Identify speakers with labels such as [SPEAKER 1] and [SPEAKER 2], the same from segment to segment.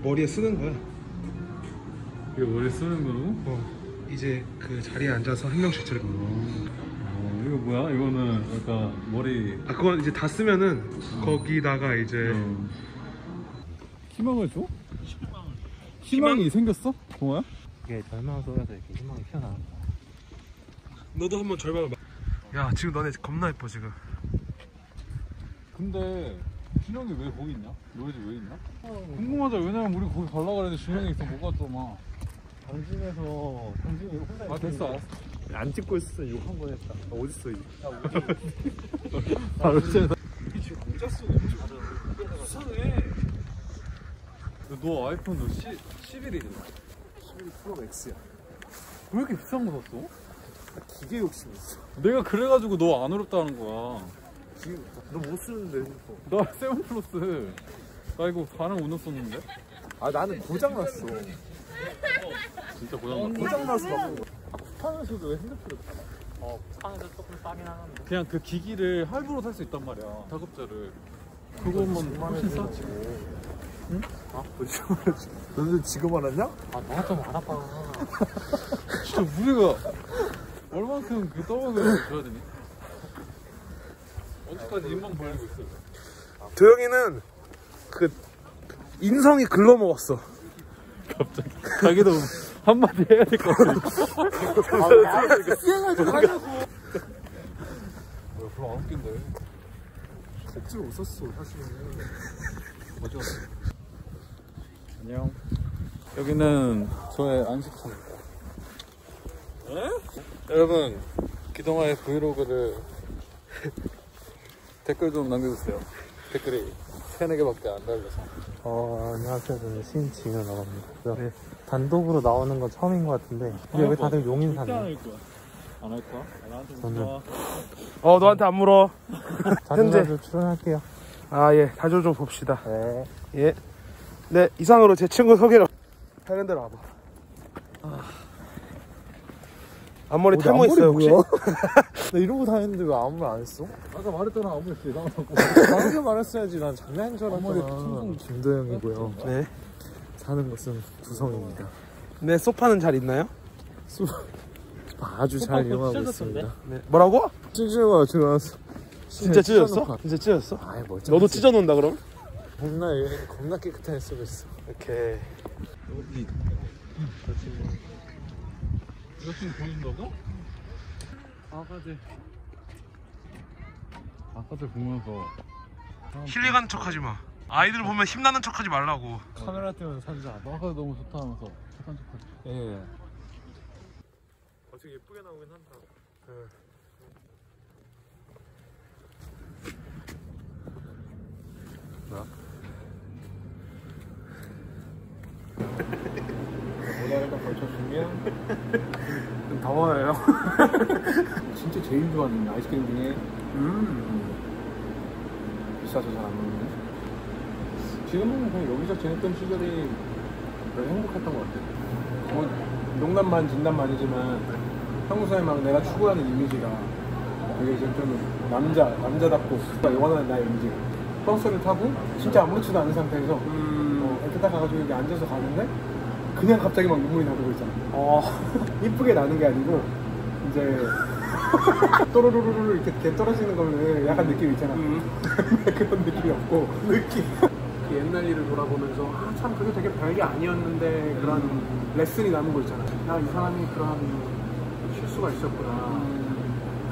[SPEAKER 1] 이거 머리에 쓰는 거야
[SPEAKER 2] 이거 머리 쓰는 거로?
[SPEAKER 1] 어 이제 그 자리에 앉아서 한 명씩 들고
[SPEAKER 2] 어, 이거 뭐야? 이거는 약간 머리.
[SPEAKER 1] 아 그건 이제 다 쓰면은 거기다가 이제
[SPEAKER 2] 어. 희망을 줘? 희망이 생겼어? 동호야?
[SPEAKER 3] 이게 절망 속에서 이렇게 희망이 피어나는 거야.
[SPEAKER 1] 너도 한번 절망을 봐. 야 지금 너네 겁나 예뻐 지금
[SPEAKER 2] 근데 준영이 왜 거기 있냐? 너네 집왜 있냐? 궁금하다. 왜냐면 우리 거기 가려고 그랬는데 준영이 있어 못 갔어 막.
[SPEAKER 3] 당진에서 당진이 혼자
[SPEAKER 2] 아 됐어 알았어.
[SPEAKER 3] 안 찍고 있었어 욕한 번 했다. 어딨어 이제?
[SPEAKER 2] 바로 쟤.
[SPEAKER 1] 모자 쓰고 엄청 가잖아 수상해
[SPEAKER 2] 너 아이폰 너 10, 11이잖아.
[SPEAKER 3] 11 프로 맥스야.
[SPEAKER 2] 왜 이렇게 비싼 거 샀어?
[SPEAKER 3] 기계 욕심 있어.
[SPEAKER 2] 내가 그래가지고 너 안 어렵다는 거야.
[SPEAKER 3] 지금 너 못 쓰는데 핸드폰.
[SPEAKER 2] 나 세븐 플러스. 나 이거 4년 운동 썼는데?
[SPEAKER 3] 아 나는 고장 났어.
[SPEAKER 2] 진짜 고장 났어.
[SPEAKER 3] 고장 나서 바꾼 거. 쿠팡에서도 왜 핸드폰을? 어 쿠팡에서 조금 싸긴 하는데.
[SPEAKER 2] 그냥 그 기기를 할부로 살 수 있단 말이야. 작업자를. 그거만 훨씬 싸지.
[SPEAKER 3] 아 벌써 말했지. 너는 지금 알았냐? 아 너가 좀 알아봐.
[SPEAKER 2] 진짜 우리가 얼만큼 그 떠먹을 줘야 되니? 어디까지 입만 벌리고 있어?
[SPEAKER 1] 도영이는 그 인성이 글러 먹었어
[SPEAKER 2] 갑자기 자기도 한마디 해야 될 것 같아.
[SPEAKER 3] 수행하지 말라고.
[SPEAKER 2] 별로 안 웃긴데.
[SPEAKER 3] 억지로 웃었어 사실은.
[SPEAKER 2] 맞아. 안녕. 여기는 저의 안식처입니다. 여러분, 기동아의 브이로그를 댓글 좀 남겨주세요. 댓글이 3, 4개밖에 안 달려서.
[SPEAKER 3] 어, 안녕하세요. 저는 신지윤이라고 합니다. 그래서 단독으로 나오는 건 처음인 것 같은데. 근데 왜 다들 용인 사네?
[SPEAKER 2] 거야. 안할 거야? 나한테
[SPEAKER 3] 저는-
[SPEAKER 2] 물어봐.
[SPEAKER 1] 어 너한테 안 물어
[SPEAKER 3] 자주
[SPEAKER 1] 현재.
[SPEAKER 3] 자주 출연할게요.
[SPEAKER 1] 아 예 자주 좀 봅시다
[SPEAKER 3] 네.
[SPEAKER 1] 예. 네, 이상으로 제 친구 소개를 하는 대로 와봐. 앞머리
[SPEAKER 3] 어,
[SPEAKER 1] 탈모
[SPEAKER 3] 앞머리
[SPEAKER 1] 있어요, 혹시?
[SPEAKER 3] 나 이러고 다녔는데 왜 아무 말 안 했어?
[SPEAKER 2] 아까 말했잖아, 아무리 이상하다고.
[SPEAKER 3] 다르게 말했어야지. 난 장난인 줄
[SPEAKER 2] 앞머리
[SPEAKER 3] 알았잖아. 김도영이고요.
[SPEAKER 1] 네.
[SPEAKER 3] 사는 곳은 구성입니다.
[SPEAKER 1] 네, 소파는 잘 있나요?
[SPEAKER 3] 아주 잘 이용하고 있습니다.
[SPEAKER 1] 네. 뭐라고?
[SPEAKER 3] 찢어가 들어와서
[SPEAKER 1] 진짜 찢었어? 진짜 찢었어?
[SPEAKER 3] 아이 뭐
[SPEAKER 1] 너도 찢어놓는다, 그럼?
[SPEAKER 3] 겁나 겁나 깨끗하게 쓰고 있어.
[SPEAKER 1] 이렇게.
[SPEAKER 2] 여자친구 보여준다고? 아까지. 아까지 보면서.
[SPEAKER 1] 힐링하는 척 하지 마. 아이들 보면 힘나는 척 하지 말라고.
[SPEAKER 3] 카메라 때문에 사진 안
[SPEAKER 2] 아까 너무 좋다 하면서 착한 척하지.
[SPEAKER 3] 예.
[SPEAKER 1] 어떻게 예쁘게 나오긴 한다.
[SPEAKER 3] 모자를 딱 걸쳐주면
[SPEAKER 1] 좀 더워요.
[SPEAKER 3] 진짜 제일 좋아하는 아이스크림 중에
[SPEAKER 1] 음.
[SPEAKER 3] 비싸서 잘 안 먹는 지금은 그냥 여기서 지냈던 시절이 별로 행복했던 것 같아요 뭐 농담만 진담만이지만 평소에 막 내가 추구하는 이미지가 되게 이제 좀 남자, 남자답고 영원한 나의 이미지 버스를 타고 진짜 아무렇지도 않은 상태에서
[SPEAKER 1] 음.
[SPEAKER 3] 어, 이렇게 딱 가가지고 여기 앉아서 가는데 그냥 갑자기 막 눈물이 나고 있잖아
[SPEAKER 1] 어.
[SPEAKER 3] 이쁘게 나는 게 아니고 이제 또르르르르 이렇게, 이렇게 떨어지는 거는 약간 느낌 있잖아.
[SPEAKER 1] 음.
[SPEAKER 3] 그런 느낌이 없고 느낌. 그 옛날 일을 돌아보면서 아, 참 그게 되게 별게 아니었는데 그런 레슨이 남은 거 있잖아. 야이 사람이 그런 실수가 있었구나.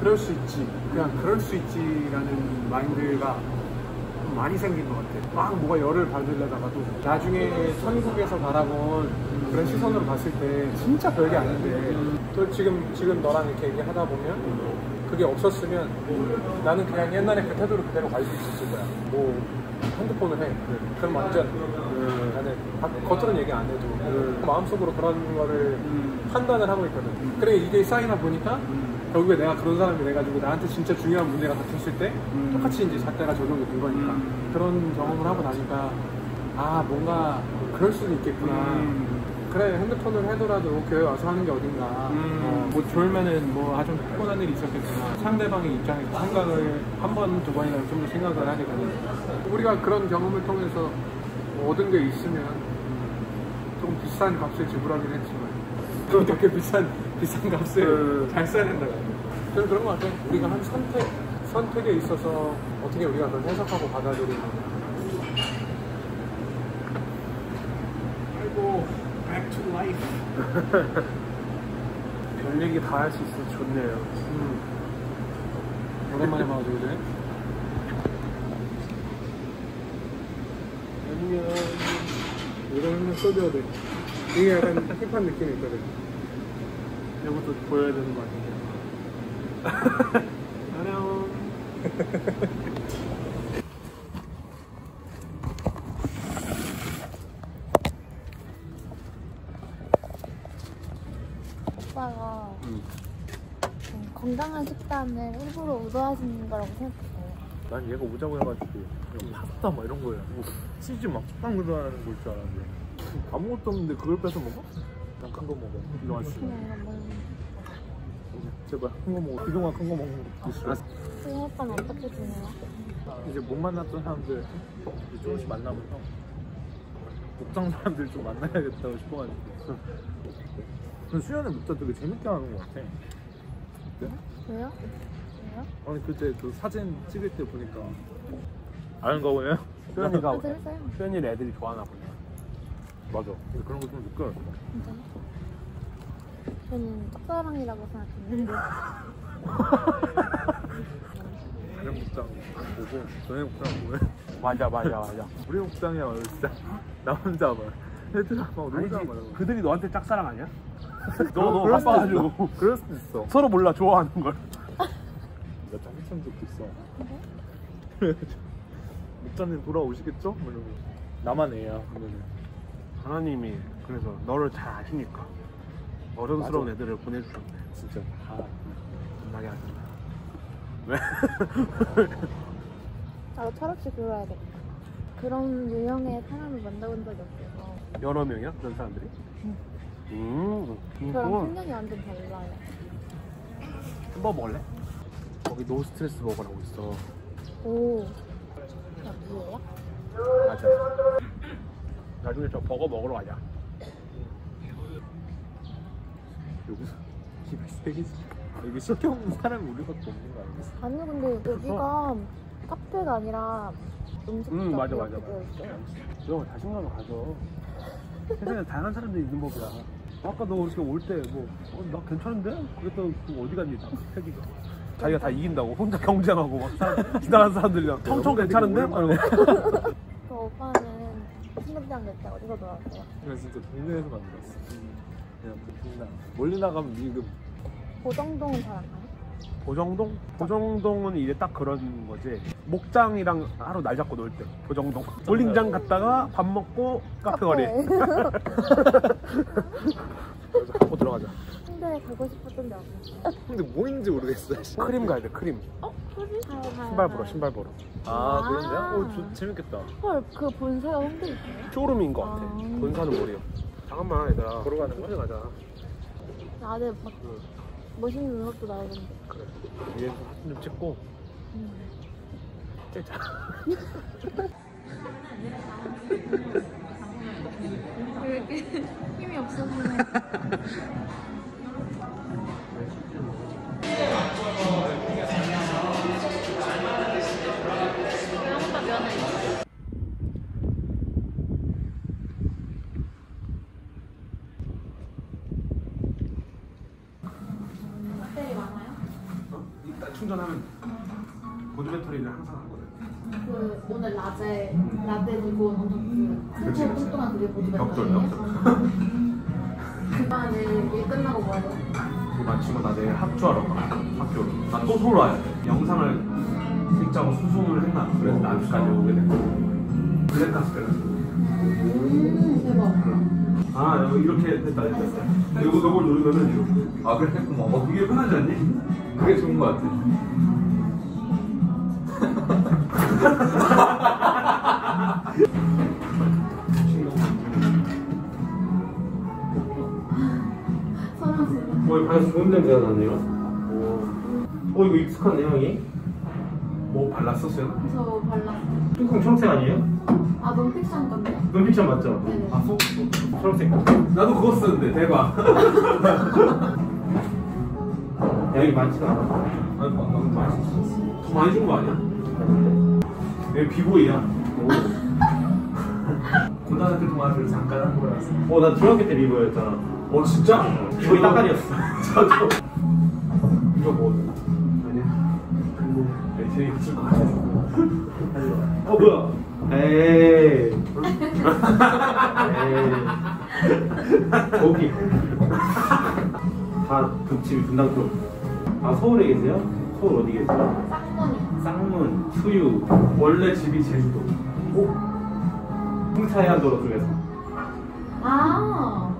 [SPEAKER 3] 그럴 수 있지. 그냥 그럴 수 있지라는 마인드가 좀 많이 생긴 것 같아 막 뭐가 열을 받으려다가도 나중에 천국에서 바라본 그런 시선으로 봤을 때 진짜 별게 아닌데 또 지금 지금 너랑 이렇게 얘기하다 보면 그게 없었으면 나는 그냥 옛날에 그 태도로 그대로 갈 수 있었을 거야 뭐 핸드폰을 해. 그럼 완전 나는 바- 겉으로는 얘기 안 해도 마음속으로 그런 거를 판단을 하고 있거든. 그래 이게 쌓이다 보니까 결국에 내가 그런 사람이 돼가지고 나한테 진짜 중요한 문제가 닥쳤을 때 똑같이 이제 잣대가 적용이 된 거니까 그런 경험을 하고 나니까 아 뭔가 그럴 수도 있겠구나. 그래 핸드폰을 해더라도 교회 와서 하는 게 어딘가. 어, 뭐 졸면은 뭐 아주 피곤한 일이 있었겠지만 상대방의 입장에서 생각을 한 번 두 번이나 좀 더 생각을 하게 되는 우리가 그런 경험을 통해서 뭐 얻은 게 있으면 조금 비싼 값을 지불하긴 했지만 또 되게 비싼 비싼 값을 잘 써야 된다 저는 그런 것 같아 우리가 한 선택 선택에 있어서 어떻게 우리가 그걸 해석하고 받아들이는 아이고 back to life.
[SPEAKER 1] 별 얘기 다 할 수 있어서 좋네요.
[SPEAKER 3] 음. 오랜만에 봐가지고 그래? 안녕 이런 한번 써줘야 돼 이게 약간 힙한 느낌이 있거든.
[SPEAKER 1] 이것도 보여야 되는 거 아니에요?
[SPEAKER 3] 안녕.
[SPEAKER 4] 오빠가 좀 건강한 식단을 일부러 의도하시는 거라고 생각해요.
[SPEAKER 5] 난 얘가 오자고 해가지고 그냥 파스타 막 이런 거야 뭐 치즈 막딱 늘어나는 걸 줄 알았는데 아무것도 없는데 그걸 뺏어 먹어? 난 큰 거 먹어 그동안 씨
[SPEAKER 4] 그냥 뭐
[SPEAKER 5] 제발 큰 거 먹어 그동안 큰 거 먹는 거 있어
[SPEAKER 4] 그 오빠는 어떻게 지내요?
[SPEAKER 5] 이제 못 만났던 사람들 이제 조금씩 만나면서 복장 사람들 좀 만나야겠다고 싶어가지고 근데 수연의 목자 되게 재밌게 하는 것 같아
[SPEAKER 4] 왜요? 왜요?
[SPEAKER 5] 아니 그때 그 사진 찍을 때 보니까 아는 거 보면?
[SPEAKER 1] 수현이가
[SPEAKER 4] 아.
[SPEAKER 1] 수현이를 애들이 좋아하나 보네.
[SPEAKER 5] 맞아 그런 거 좀 느껴졌어
[SPEAKER 4] 진짜요? 저는 짝사랑이라고 생각했는데
[SPEAKER 5] 다른 복장 보고 전에 복장 보면
[SPEAKER 1] 맞아 맞아 맞아.
[SPEAKER 5] 우리 복장이야 막 진짜 나 혼자 막 헤드랑 막 놀자 막.
[SPEAKER 1] 그들이 너한테 짝사랑 아니야? 너
[SPEAKER 5] 어,
[SPEAKER 1] 너무 바빠가지고.
[SPEAKER 5] 그럴 수도 있어
[SPEAKER 1] 서로 몰라 좋아하는 걸.
[SPEAKER 5] 내가 짜증 적도 있어 그래가지고 목사님 돌아오시겠죠? 막 이러고 나만 애야 그러면은
[SPEAKER 1] 하나님이 그래서 너를 잘 아시니까 어른스러운
[SPEAKER 5] 맞아.
[SPEAKER 1] 애들을 보내주셨네.
[SPEAKER 5] 진짜 다
[SPEAKER 1] 만나게 하신다.
[SPEAKER 4] 나도 철없이 그러야겠다. 그런 유형의 사람을 만나본 적이 없어서
[SPEAKER 1] 여러 명이야 그런 사람들이? 음.
[SPEAKER 4] 저랑
[SPEAKER 1] 그건
[SPEAKER 4] 생각이 완전 달라요.
[SPEAKER 1] 햄버거 먹을래? 거기 노 스트레스 버거라고 있어.
[SPEAKER 4] 오, 여기에요?
[SPEAKER 1] 맞아. 나중에 저 버거 먹으러 가자.
[SPEAKER 5] 여기서 이게 세계지 아, 이게 시켜먹는 사람이 우리밖에 없는 거 아니겠어?
[SPEAKER 4] 아니 근데 여기가 카페가 아니라 음식점
[SPEAKER 1] 음 맞아 맞아 맞아. 너 자신감을 가져. 세상에 다양한 사람들이 있는 법이야. 아까 너 이렇게 올 때 뭐, 어, 나 괜찮은데? 그랬더니 그 어디 갔니? 태기가. 자기가 다 이긴다고 혼자 경쟁하고 막 지나가는 사람들이랑 청청 괜찮은데?
[SPEAKER 4] 저 오빠는 신입장 될때 어디서 놀았어요?
[SPEAKER 5] 그냥 진짜 동네에서 만들었어 그냥 그냥 멀리 나가면 미금
[SPEAKER 4] 고정동은 잘 안 가요?
[SPEAKER 1] 보정동? 보정동은 이제 딱 그런 거지. 목장이랑 하루 날 잡고 놀 때. 보정동. 볼링장 갔다가 밥 먹고 카페 거리.
[SPEAKER 4] 카페.
[SPEAKER 1] 갖고 들어가자.
[SPEAKER 4] 근데 가고 싶었던 데 없어요.
[SPEAKER 5] 근데 뭐인지 모르겠어
[SPEAKER 1] 크림 가야 돼, 크림.
[SPEAKER 4] 어? 소리?
[SPEAKER 1] 신발 보러, 신발 보러.
[SPEAKER 5] 아
[SPEAKER 4] 아.
[SPEAKER 5] 그런데요? 어 저, 재밌겠다
[SPEAKER 4] 헐, 그 본사가 홍대 있어요?
[SPEAKER 1] 쇼룸인 것 같아.
[SPEAKER 4] 아.
[SPEAKER 1] 본사는 머리요. 잠깐만, 얘들아.
[SPEAKER 5] 보러 가는 거야?
[SPEAKER 1] 가자.
[SPEAKER 4] 안에 막 멋있는 음악도 나오던데.
[SPEAKER 1] 그래. 위에서 사진 좀 찍고.
[SPEAKER 4] 음.
[SPEAKER 1] 째자.
[SPEAKER 4] 왜 이렇게 힘이 없어 보이네.
[SPEAKER 1] 충전하면 보조 배터리를 항상 하거든.
[SPEAKER 4] 그 오늘 낮에 라떼 들고 온그
[SPEAKER 1] 그치, 그치.
[SPEAKER 4] 분 동안 그게 보조
[SPEAKER 1] 벽돌,
[SPEAKER 4] 배터리예요?
[SPEAKER 1] 벽돌.
[SPEAKER 4] 그다음에 일 끝나고 뭐 해요?
[SPEAKER 1] 마치고 나 내일 합주하러 가. 학교로. 나또 서울 와야 돼. 영상을 찍자고 수송을 했나? 그래서 나 아직까지 오게 됐고. 블랙 카스텔라.
[SPEAKER 4] 음, 대박.
[SPEAKER 1] 아 여기 이렇게 됐다 됐다. 이거 이걸 누르면은 이렇게.
[SPEAKER 2] 아 그래? 어,
[SPEAKER 1] 이게 편하지 않니?
[SPEAKER 2] 그게 좋은 거 같아.
[SPEAKER 1] 어, 방에서 좋은 냄새가 나네요. 어, 이거 익숙한 향이. 뭐 발랐어, 쌤?
[SPEAKER 4] 저 발랐어.
[SPEAKER 1] 뚜껑 초록색 아니에요?
[SPEAKER 4] 아, 논픽션 건데?
[SPEAKER 1] 논픽션 맞죠?
[SPEAKER 4] 네네.
[SPEAKER 1] 아, 소, 소, 초록색. 나도 그거 쓰는데, 대박. 양이 많지가 않아. 아니, 방금 많이 줬어. 더 많이 준 거 아니야? 얘 비보이야.
[SPEAKER 5] 고등학교 동아리를 잠깐 한 거라서.
[SPEAKER 1] 어, 나 중학교 때 비보였잖아. 어, 진짜? 비보이 딱간이었어. 저도. 이거 뭐? 아니야. 근데 되게 미칠 것 같아. 어, 뭐야? 에이. 에이. 거기. 다 북집이 분당 쪽. 아, 서울에 계세요? 서울 어디 계세요?
[SPEAKER 4] 쌍문이.
[SPEAKER 1] 쌍문, 수유. 원래 집이 제주도. 오? 홍차해안도로 쪽에서.
[SPEAKER 4] 아.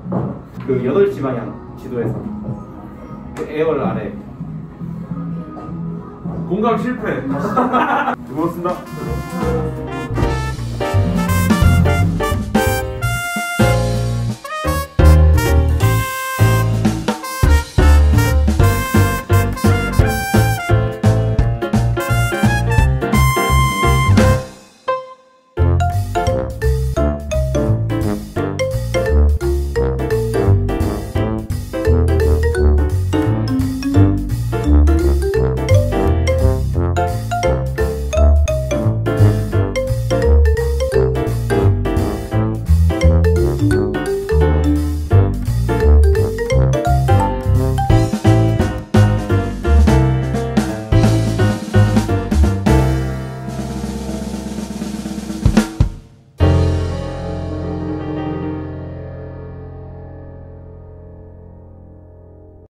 [SPEAKER 1] 그 8시 방향 지도에서 그 에어를 아래 공감 실패 고맙습니다